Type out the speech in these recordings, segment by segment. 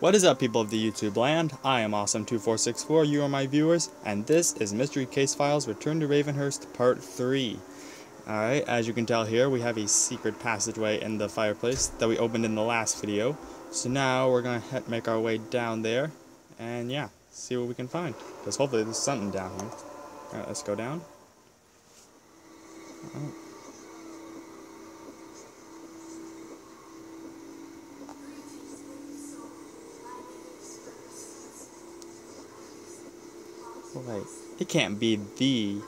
What is up, people of the YouTube land? I am Awsome2464, you are my viewers, and this is Mystery Case Files Return to Ravenhearst Part 3. Alright, as you can tell here, we have a secret passageway in the fireplace that we opened in the last video. So now we're to make our way down there, and yeah, see what we can find. Because hopefully there's something down here. Alright, let's go down. Oh. It can't be the...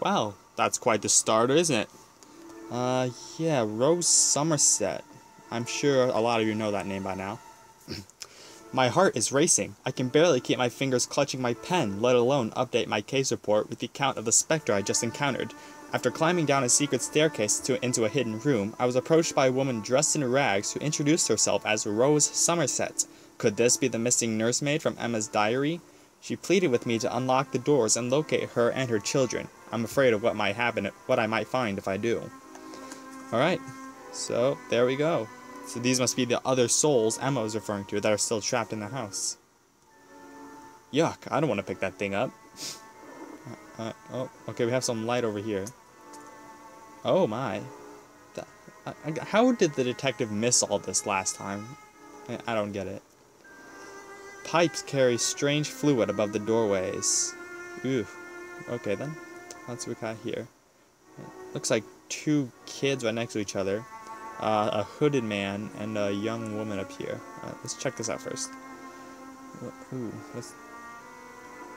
Wow, that's quite the starter, isn't it? Uh, yeah, Rose Somerset. I'm sure a lot of you know that name by now. my heart is racing. I can barely keep my fingers clutching my pen, let alone update my case report with the account of the specter I just encountered. After climbing down a secret staircase to, into a hidden room, I was approached by a woman dressed in rags who introduced herself as Rose Somerset. Could this be the missing nursemaid from Emma's diary? She pleaded with me to unlock the doors and locate her and her children. I'm afraid of what might happen, what I might find if I do. Alright, so there we go. So these must be the other souls Emma was referring to that are still trapped in the house. Yuck, I don't want to pick that thing up. Uh, uh, oh, okay, we have some light over here. Oh my. how did the detective miss all this last time? I don't get it. Pipes carry strange fluid above the doorways. Oof. Okay then. See what we got here. Looks like two kids right next to each other, uh, a hooded man, and a young woman up here. Uh, let's check this out first. Ooh,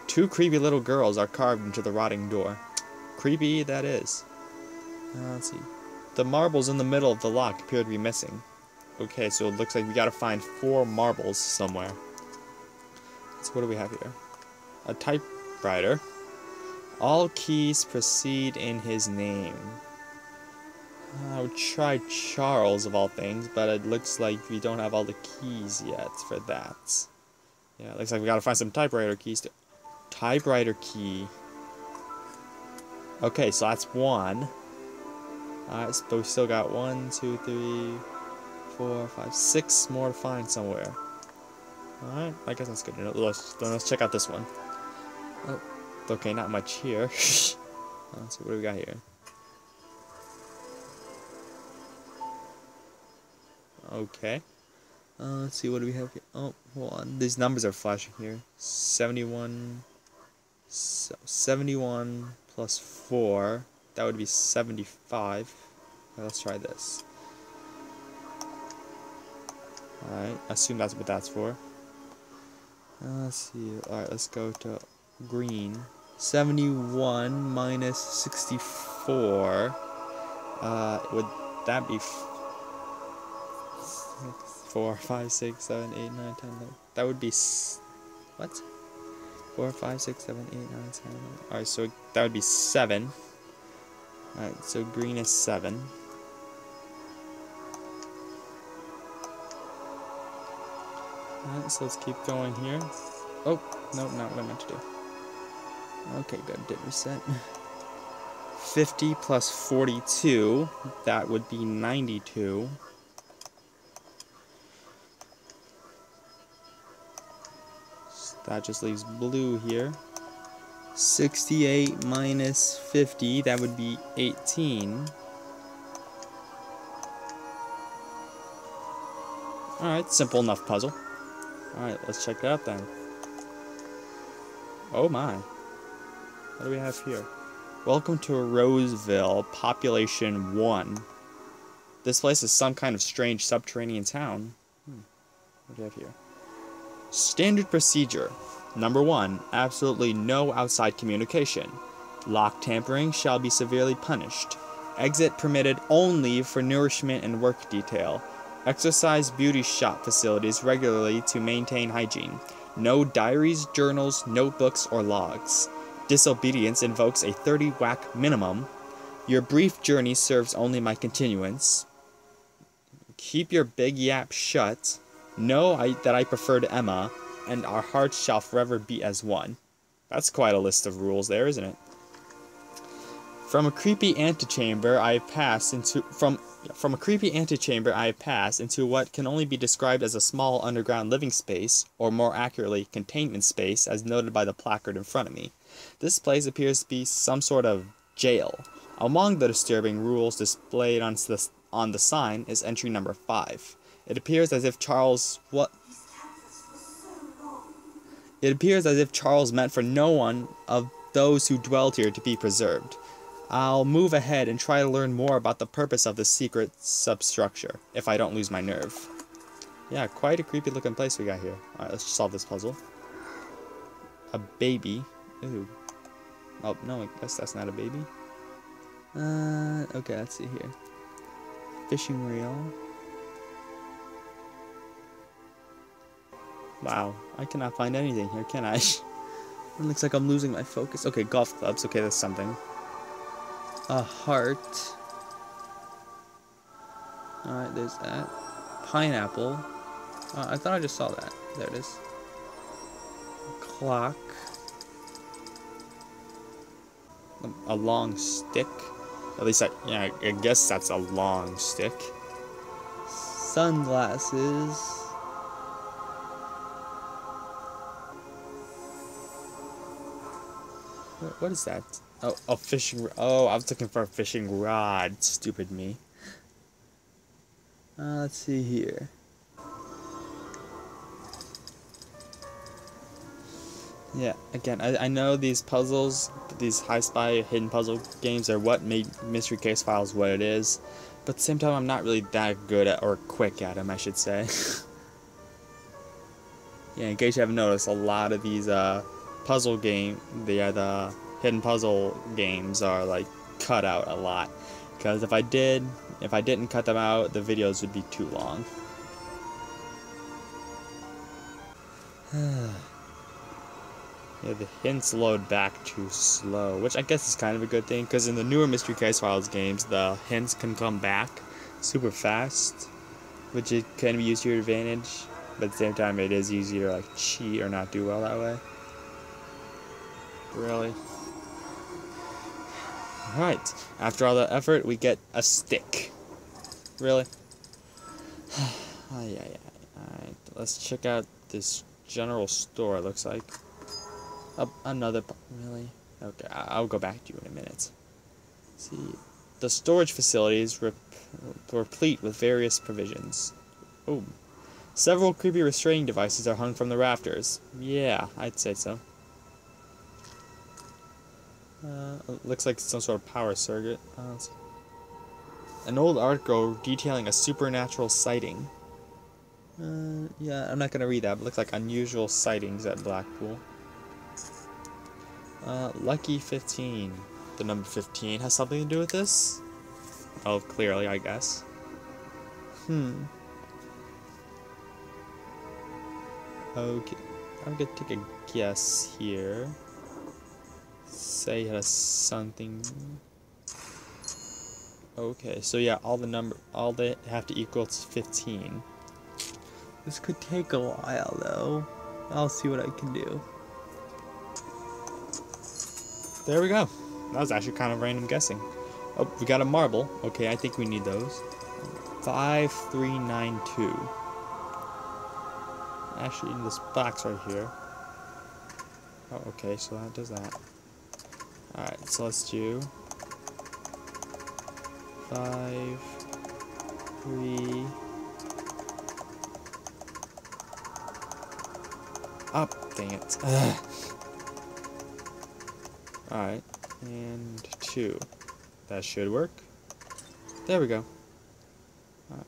Two creepy little girls are carved into the rotting door. Creepy that is. Uh, let's see. The marbles in the middle of the lock appear to be missing. Okay, so it looks like we gotta find four marbles somewhere. So what do we have here? A typewriter. All keys proceed in his name. I would try Charles of all things, but it looks like we don't have all the keys yet for that. Yeah, it looks like we gotta find some typewriter keys. To typewriter key. Okay, so that's one. Alright, but we still got one, two, three, four, five, six more to find somewhere. Alright, I guess that's good enough. Let's, let's check out this one. Oh, okay, not much here. let's see, what do we got here? Okay. Uh, let's see, what do we have here? Oh, hold on. These numbers are flashing here. 71... So 71 plus 4. That would be 75. Okay, let's try this. Alright, assume that's what that's for. Uh, let's see. Alright, let's go to green. 71 minus 64. Uh, would that be four, five, six, seven, eight, nine, ten. That would be what? Four, five, six, seven, eight, nine, ten. All right, so that would be seven. All right, so green is seven. Alright, so let's keep going here. Oh, no, not what I meant to do. Okay, good, did reset. 50 plus 42, that would be 92. That just leaves blue here. 68 minus 50, that would be 18. Alright, simple enough puzzle. Alright, let's check it out then. Oh my. What do we have here? Welcome to Roseville, population 1. This place is some kind of strange subterranean town. Hmm. What do we have here? Standard procedure. Number 1. Absolutely no outside communication. Lock tampering shall be severely punished. Exit permitted only for nourishment and work detail. Exercise beauty shop facilities regularly to maintain hygiene. No diaries, journals, notebooks, or logs. Disobedience invokes a 30 whack minimum. Your brief journey serves only my continuance. Keep your big yap shut. Know I, that I preferred Emma, and our hearts shall forever be as one. That's quite a list of rules there, isn't it? From a creepy antechamber, I pass into from from a creepy antechamber, I pass into what can only be described as a small underground living space, or more accurately, containment space, as noted by the placard in front of me. This place appears to be some sort of jail. Among the disturbing rules displayed on the on the sign is entry number five. It appears as if Charles what it appears as if Charles meant for no one of those who dwelt here to be preserved. I'll move ahead and try to learn more about the purpose of this secret substructure, if I don't lose my nerve. Yeah, quite a creepy looking place we got here. Alright, let's solve this puzzle. A baby. Ooh. Oh, no, I guess that's not a baby. Uh, okay, let's see here. Fishing reel. Wow, I cannot find anything here, can I? it looks like I'm losing my focus. Okay, golf clubs. Okay, that's something. A heart. Alright, there's that. Pineapple. Uh, I thought I just saw that. There it is. Clock. A long stick. At least I, yeah, I guess that's a long stick. Sunglasses. What is that? Oh, a fishing. Oh, I was looking for a fishing rod. Stupid me. Uh, let's see here. Yeah, again, I, I know these puzzles, these High Spy hidden puzzle games are what made Mystery Case Files what it is, but at the same time, I'm not really that good at, or quick at them, I should say. yeah, in case you haven't noticed, a lot of these uh, puzzle game, they are the hidden puzzle games are like cut out a lot. Because if I did, if I didn't cut them out, the videos would be too long. yeah, the hints load back too slow, which I guess is kind of a good thing, because in the newer Mystery Case Files games, the hints can come back super fast, which it can be used to your advantage, but at the same time, it is easier to like cheat or not do well that way. Really? Alright, after all the effort, we get a stick. Really? oh, yeah, yeah. Alright, let's check out this general store, it looks like. Uh, another, really? Okay, I'll go back to you in a minute. See, the storage facility is rep replete with various provisions. Oh, several creepy restraining devices are hung from the rafters. Yeah, I'd say so. Uh, looks like some sort of power circuit. Uh, an old article detailing a supernatural sighting. Uh, yeah, I'm not gonna read that, but looks like unusual sightings at Blackpool. Uh, Lucky 15. The number 15 has something to do with this? Oh, clearly, I guess. Hmm. Okay. I'm gonna take a guess here say it has something. Okay so yeah all the number all they have to equal is 15 this could take a while though. I'll see what I can do. There we go. That was actually kind of random guessing. Oh we got a marble. Okay I think we need those. 5392 actually in this box right here. Oh okay so that does that Alright, so let's do five, three, up, dang it. Alright, and two. That should work. There we go.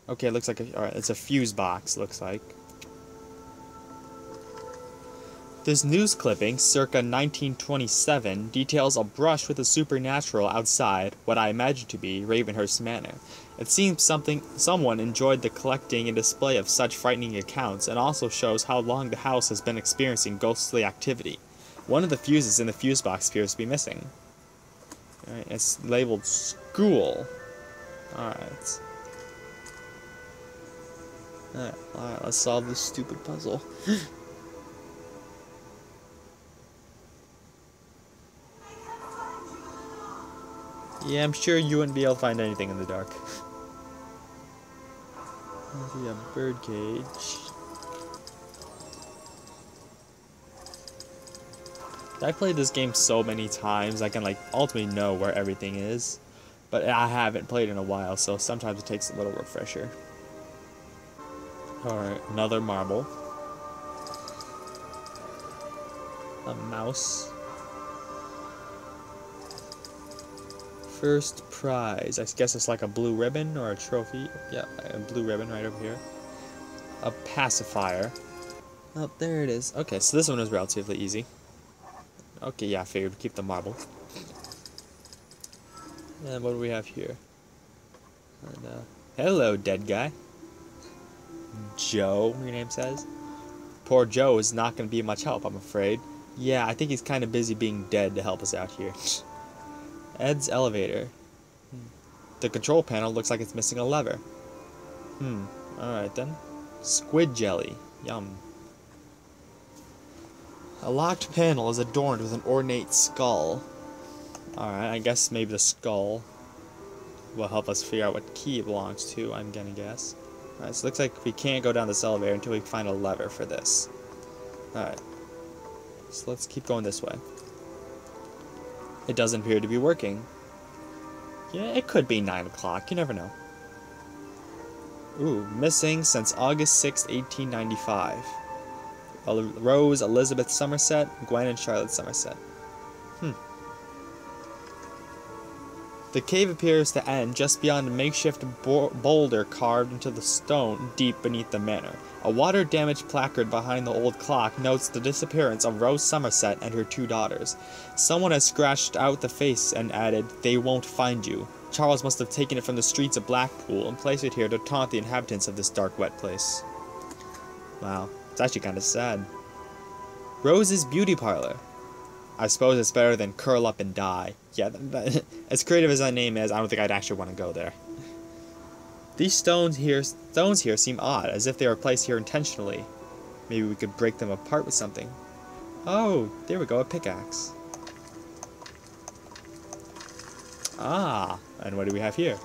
Okay, it looks like alright, it's a fuse box, looks like. This news clipping, circa 1927, details a brush with the supernatural outside what I imagine to be Ravenhearst Manor. It seems something someone enjoyed the collecting and display of such frightening accounts, and also shows how long the house has been experiencing ghostly activity. One of the fuses in the fuse box appears to be missing. Alright, it's labeled school. Alright. Alright, alright, let's solve this stupid puzzle. yeah, I'm sure you wouldn't be able to find anything in the dark. Maybe a bird cage. I played this game so many times, I can like ultimately know where everything is. But I haven't played in a while, so sometimes it takes a little refresher. Alright, another marble. A mouse. First prize. I guess it's like a blue ribbon or a trophy. Yeah, a blue ribbon right over here. A pacifier. Oh, there it is. Okay, so this one is relatively easy. Okay, yeah, I figured keep the marble. And what do we have here? And, uh, hello, dead guy. Joe, your name says. Poor Joe is not going to be much help, I'm afraid. Yeah, I think he's kind of busy being dead to help us out here. Ed's elevator. The control panel looks like it's missing a lever. Hmm, alright then. Squid jelly. Yum. A locked panel is adorned with an ornate skull. Alright, I guess maybe the skull will help us figure out what key it belongs to, I'm gonna guess. Alright, so it looks like we can't go down this elevator until we find a lever for this. Alright. So let's keep going this way. It doesn't appear to be working. Yeah, it could be 9 o'clock, you never know. Ooh, missing since August 6, 1895. Rose, Elizabeth Somerset, Gwen, and Charlotte Somerset. The cave appears to end just beyond a makeshift boulder carved into the stone deep beneath the manor. A water-damaged placard behind the old clock notes the disappearance of Rose Somerset and her two daughters. Someone has scratched out the face and added, They won't find you. Charles must have taken it from the streets of Blackpool and placed it here to taunt the inhabitants of this dark, wet place. Wow. It's actually kind of sad. Rose's Beauty Parlor. I suppose it's better than curl up and die. Yeah, as creative as that name is, I don't think I'd actually want to go there. These stones here, stones here seem odd, as if they were placed here intentionally. Maybe we could break them apart with something. Oh, there we go, a pickaxe. Ah, and what do we have here?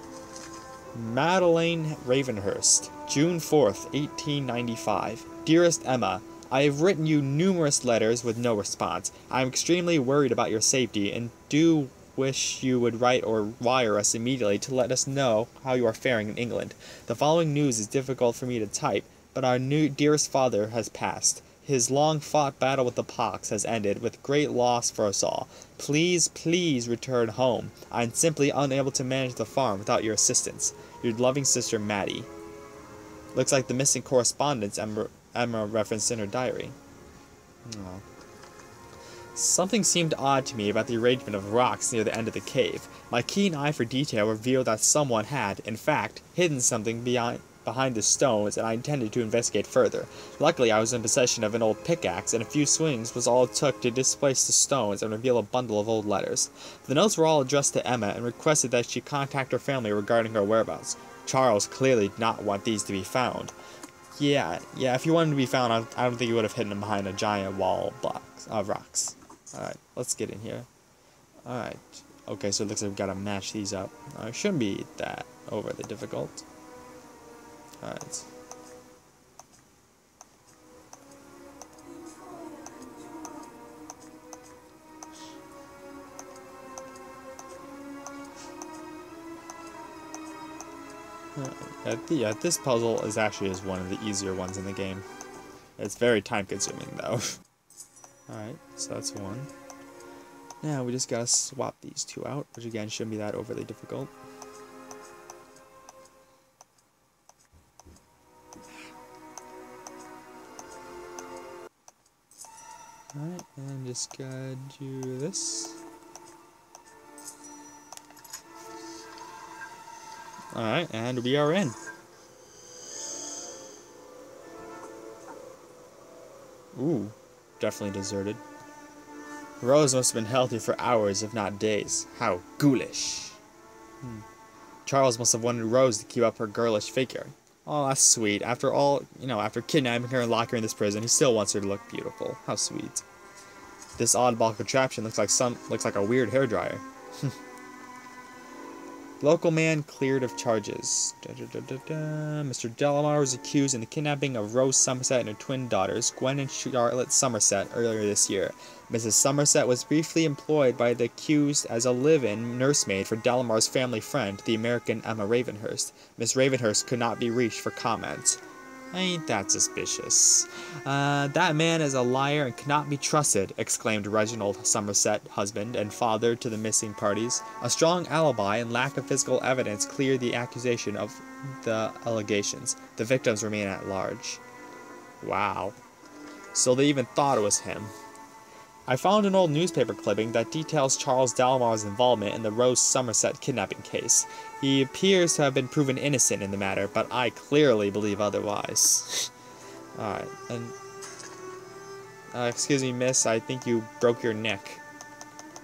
Madeleine Ravenhearst, June 4th, 1895. Dearest Emma, I have written you numerous letters with no response. I am extremely worried about your safety and do wish you would write or wire us immediately to let us know how you are faring in England. The following news is difficult for me to type, but our new dearest father has passed. His long fought battle with the pox has ended with great loss for us all. Please, please return home. I am simply unable to manage the farm without your assistance. Your loving sister, Maddie. Looks like the missing correspondence Emma, Emma referenced in her diary. Aww. Something seemed odd to me about the arrangement of rocks near the end of the cave. My keen eye for detail revealed that someone had, in fact, hidden something behind, behind the stones, and I intended to investigate further. Luckily, I was in possession of an old pickaxe, and a few swings was all it took to displace the stones and reveal a bundle of old letters. The notes were all addressed to Emma and requested that she contact her family regarding her whereabouts. Charles clearly did not want these to be found. Yeah, yeah, if you wanted to be found, I, don't think you would have hidden them behind a giant wall of rocks. Alright, let's get in here. Alright, okay, so it looks like we've got to match these up. Uh, shouldn't be that overly difficult. Alright. Uh, yeah, this puzzle is actually is one of the easier ones in the game. It's very time consuming though. Alright, so that's one. Now we just gotta swap these two out, which again shouldn't be that overly difficult. Alright, and just gotta do this. Alright, and we are in. Ooh, definitely deserted. Rose must have been healthy for hours, if not days. How ghoulish. Hmm. Charles must have wanted Rose to keep up her girlish figure. Oh, that's sweet. After all, you know, after kidnapping her and locking her in this prison, he still wants her to look beautiful. How sweet. This oddball contraption looks like some looks like a weird hairdryer. Local man cleared of charges. Da, da, da, Mr. Dalimar was accused in the kidnapping of Rose Somerset and her twin daughters, Gwen and Charlotte Somerset, earlier this year. Mrs. Somerset was briefly employed by the accused as a live-in nursemaid for Dalimar's family friend, the American Emma Ravenhearst. Miss Ravenhearst could not be reached for comment. Ain't that suspicious? Uh, that man is a liar and cannot be trusted, exclaimed Reginald Somerset, husband and father to the missing parties. A strong alibi and lack of physical evidence clear the accusation of the allegations. The victims remain at large. Wow. So they even thought it was him. I found an old newspaper clipping that details Charles Dalimar's involvement in the Rose Somerset kidnapping case. He appears to have been proven innocent in the matter, but I clearly believe otherwise. Alright, and... Uh, excuse me, miss, I think you broke your neck.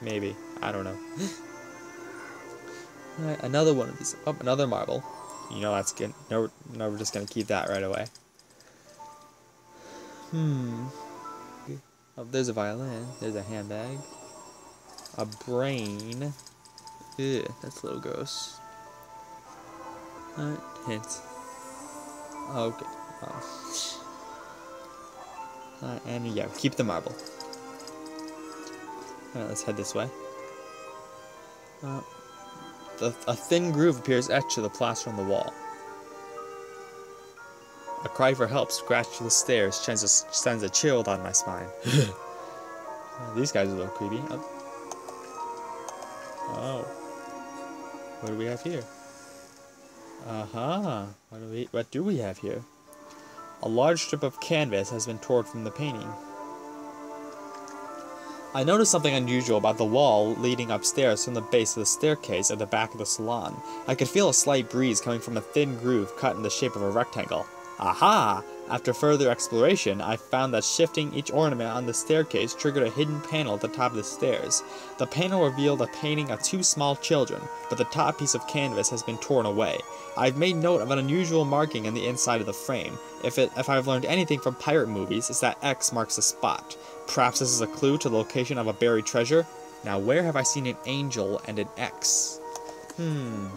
Maybe. I don't know. Alright, another one of these. Oh, another marble. You know that's good. No, no, we're just gonna keep that right away. Hmm. Oh, there's a violin. There's a handbag. A brain. Ew, that's a little gross. Uh, hint. Okay. Oh. Uh, and yeah, keep the marble. Alright, let's head this way. Uh, the, a thin groove appears etched to the plaster on the wall. A cry for help scratched the stairs sends a, sends a chill down my spine. These guys are a little creepy. Oh. oh. What do we have here? Uh-huh. What do we what do we have here? A large strip of canvas has been torn from the painting. I noticed something unusual about the wall leading upstairs from the base of the staircase at the back of the salon. I could feel a slight breeze coming from a thin groove cut in the shape of a rectangle. Aha! After further exploration, I found that shifting each ornament on the staircase triggered a hidden panel at the top of the stairs. The panel revealed a painting of two small children, but the top piece of canvas has been torn away. I've made note of an unusual marking in the inside of the frame. If, it, if I've learned anything from pirate movies, it's that X marks the spot. Perhaps this is a clue to the location of a buried treasure? Now where have I seen an angel and an X? Hmm,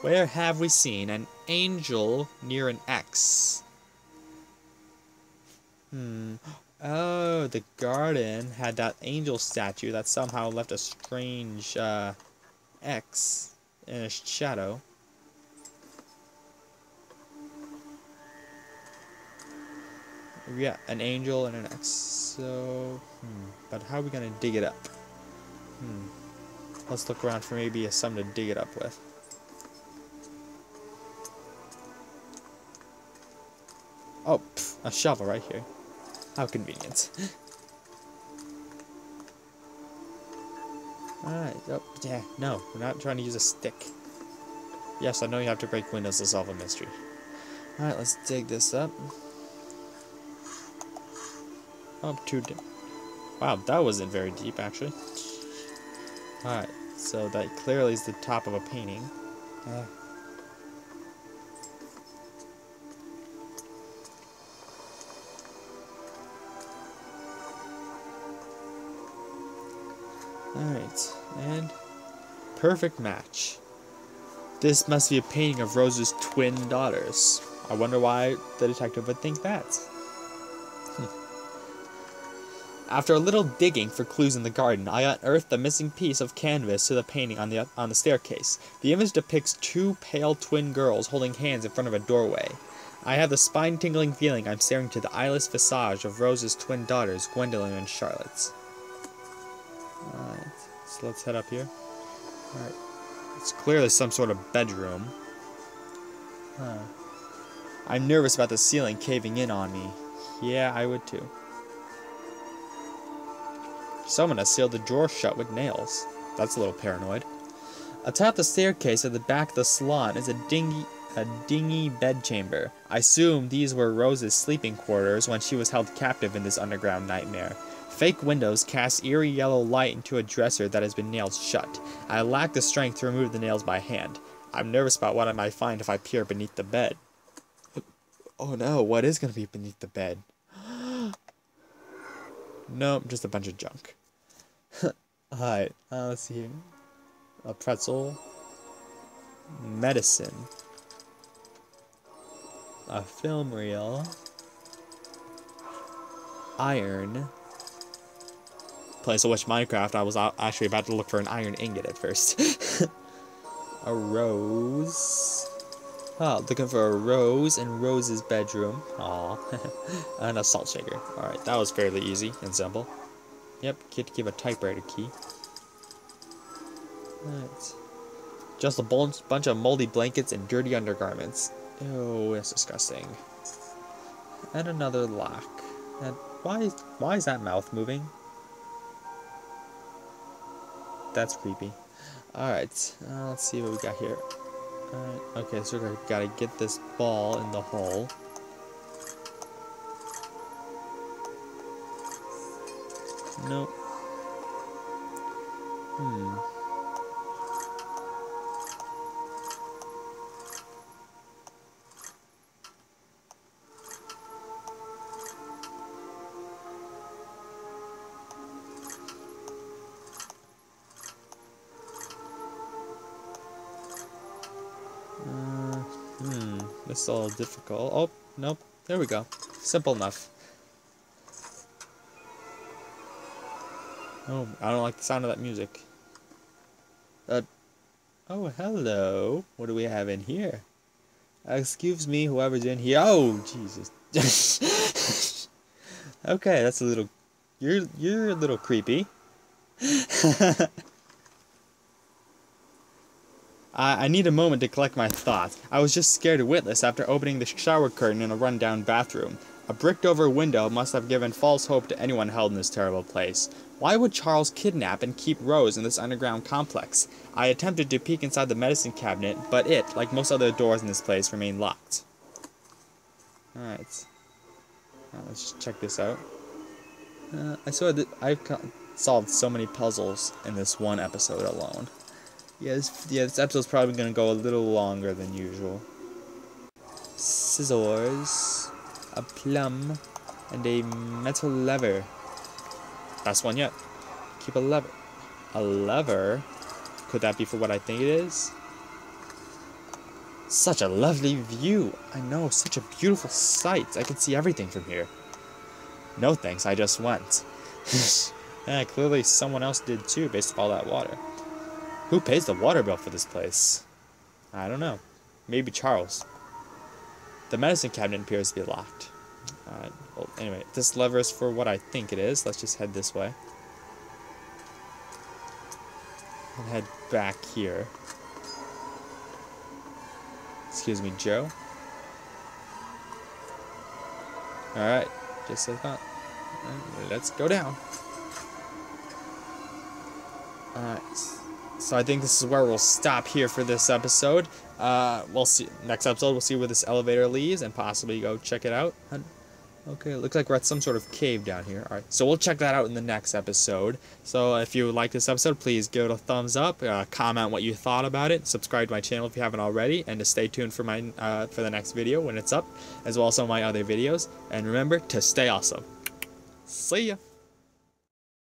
where have we seen an angel near an X? Hmm. Oh, the garden had that angel statue that somehow left a strange uh, X in a shadow. Yeah, an angel and an X. So, hmm. But how are we gonna dig it up? Hmm. Let's look around for maybe something to dig it up with. Oh, pff, a shovel right here. How convenient. Alright, oh, yeah, no, we're not trying to use a stick. Yes, I know you have to break windows to solve a mystery. Alright, let's dig this up. Up too deep. Wow, that wasn't very deep, actually. Alright, so that clearly is the top of a painting. Uh, Alright, and perfect match. This must be a painting of Rose's twin daughters. I wonder why the detective would think that. Hmm. After a little digging for clues in the garden, I unearthed the missing piece of canvas to the painting on the on the staircase. The image depicts two pale twin girls holding hands in front of a doorway. I have the spine-tingling feeling I'm staring to the eyeless visage of Rose's twin daughters, Gwendolyn and Charlotte. So let's head up here. Alright, it's clearly some sort of bedroom. Huh. I'm nervous about the ceiling caving in on me. Yeah, I would too. Someone has sealed the drawer shut with nails. That's a little paranoid. Atop the staircase at the back of the salon is a dingy, a dingy bedchamber. I assume these were Rose's sleeping quarters when she was held captive in this underground nightmare. Fake windows cast eerie yellow light into a dresser that has been nailed shut. I lack the strength to remove the nails by hand. I'm nervous about what I might find if I peer beneath the bed. Oh no, what is going to be beneath the bed? nope, just a bunch of junk. Alright, uh, let's see. A pretzel. Medicine. A film reel. Iron. Place of which Minecraft, I was actually about to look for an iron ingot at first. a rose. Oh, looking for a rose in Rose's bedroom. Aw. and a salt shaker. Alright, that was fairly easy and simple. Yep, get to give a typewriter key. Right. Just a bunch of moldy blankets and dirty undergarments. Oh, that's disgusting. And another lock. And why, why is that mouth moving? That's creepy. Alright, uh, let's see what we got here. Alright, okay, so we gotta get this ball in the hole. Nope. Hmm. It's all difficult. Oh, nope. There we go. Simple enough. Oh, I don't like the sound of that music. Uh, oh, hello. What do we have in here? Excuse me, whoever's in here. Oh, Jesus. okay, that's a little... You're, you're a little creepy. I need a moment to collect my thoughts. I was just scared witless after opening the shower curtain in a rundown bathroom. A bricked over window must have given false hope to anyone held in this terrible place. Why would Charles kidnap and keep Rose in this underground complex? I attempted to peek inside the medicine cabinet, but it, like most other doors in this place, remained locked. Alright. let's just check this out. Uh, I saw that I've solved so many puzzles in this one episode alone. Yeah, this, yeah, this episode's probably to go a little longer than usual. Scissors, a plum, and a metal lever. Best one yet. Keep a lever. A lever? Could that be for what I think it is? Such a lovely view. I know, such a beautiful sight. I can see everything from here. No thanks, I just went. yeah, clearly someone else did too, based on all that water. Who pays the water bill for this place? I don't know. Maybe Charles. The medicine cabinet appears to be locked. Uh, well, anyway, this lever is for what I think it is. Let's just head this way. And head back here. Excuse me, Joe. Alright, just like that. Let's go down. Alright. So I think this is where we'll stop here for this episode. Uh, we'll see next episode. We'll see where this elevator leads and possibly go check it out. Okay, it looks like we're at some sort of cave down here. All right, so we'll check that out in the next episode. So if you like this episode, please give it a thumbs up, uh, comment what you thought about it, subscribe to my channel if you haven't already, and to stay tuned for my uh, for the next video when it's up, as well as of my other videos. And remember to stay awesome. See ya.